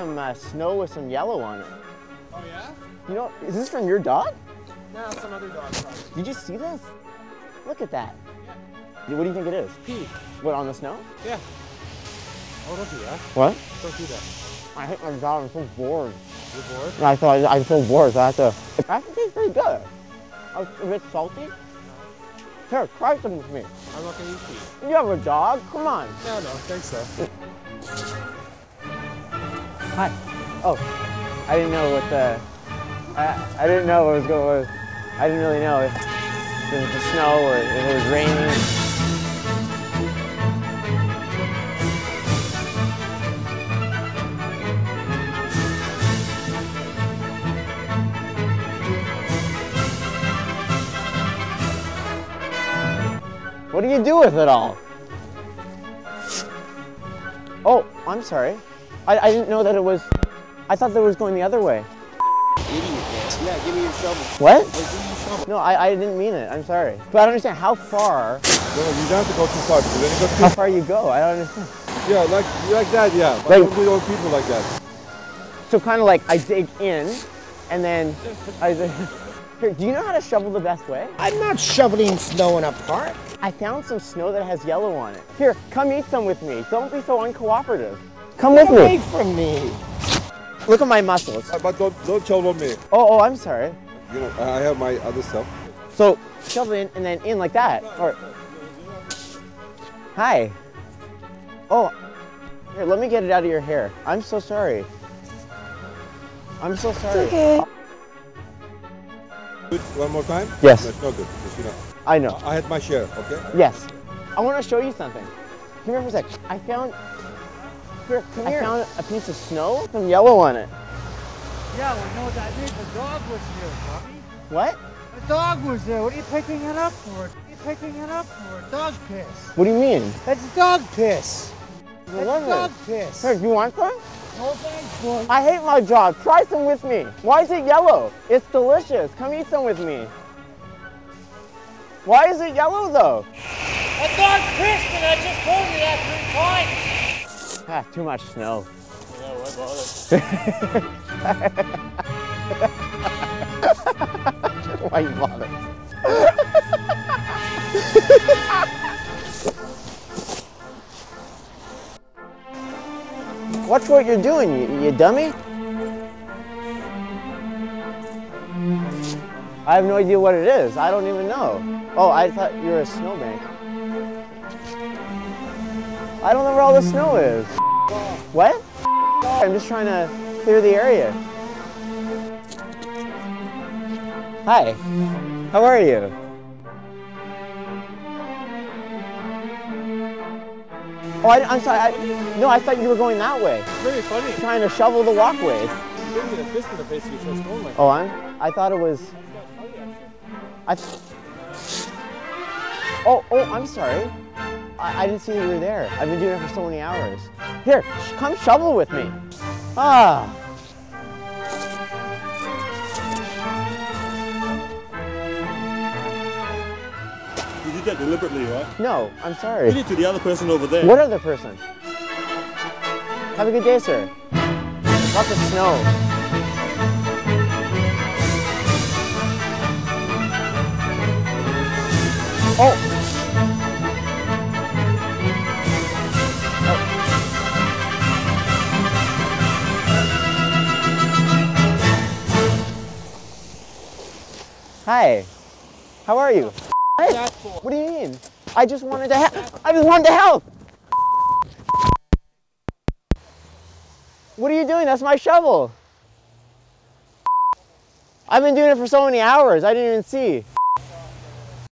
some uh, snow with some yellow on it. Oh yeah? You know, is this from your dog? No, some other dog probably. Did you see this? Look at that. Yeah. What do you think it is? Pee. What, on the snow? Yeah. Oh, don't do that. What? Don't do that. I hate my job. I'm so bored. You're bored? And I thought I'm so bored, so I have to. It actually tastes pretty good. Oh, it's a bit salty. Here, try some with me. I'm not gonna eat pee. You have a dog? Come on. No, no, thanks so. Hi. Oh, I didn't know what the. I, I didn't know what was going. on. I didn't really know if it was the snow or if it was raining. What do you do with it all? Oh, I'm sorry. I, I didn't know that it was. I thought that it was going the other way. Idiot. Yeah, give me your shovel. What? Hey, give me your shovel. No, I, I didn't mean it. I'm sorry. But I don't understand how far. No, you don't have to go too far because then you go How too far you go? I don't understand. Yeah, like like that, yeah. But Like- old people like that. So kind of like I dig in, and then I. Here, do you know how to shovel the best way? I'm not shoveling snow in a park. I found some snow that has yellow on it. Here, come eat some with me. Don't be so uncooperative. Come with Get away me. from me. Look at my muscles. But don't don't shovel me. Oh, oh, I'm sorry. You know, I have my other stuff. So shovel in and then in like that. Or hi. Oh, here. Let me get it out of your hair. I'm so sorry. I'm so sorry. okay. One more time? Yes. That's no good. 'cause, you know, I know. I had my share, okay? Yes. I want to show you something. Come here for a sec. I found. Here, come I here. found a piece of snow with some yellow on it. Yeah, well, no, that means the dog was here, Bobby. What? The dog was there. What are you picking it up for? What are you picking it up for? Dog piss. What do you mean? That's dog piss. What That's dog it? piss. Here, you want some? No thanks, boy. I hate my job. Try some with me. Why is it yellow? It's delicious. Come eat some with me. Why is it yellow though? A dog pissed and I just told you that three times. Ah, too much snow. Yeah, about it? Why you bother? Watch what you're doing, you, you dummy. I have no idea what it is. I don't even know. Oh, I thought you were a snowbank. I don't know where all the snow is. What? I'm just trying to clear the area. Hi. How are you? Oh, I, am sorry. I, no, I thought you were going that way, Very funny. trying to shovel the walkways. You give me the fist in the face if you throw stone like Oh, I'm. I thought it was. I. Oh, oh, I'm sorry. I, I didn't see that you were there. I've been doing it for so many hours. Here, sh- come shovel with me. Ah. You did that deliberately, right? No, I'm You sorry. did it to the other person over there. What other person? Have a good day, sir. Lots of snow. Oh. Hi. How are you? What? What do you mean? I just wanted to help. I just wanted to help. What are you doing? That's my shovel. I've been doing it for so many hours. I didn't even see.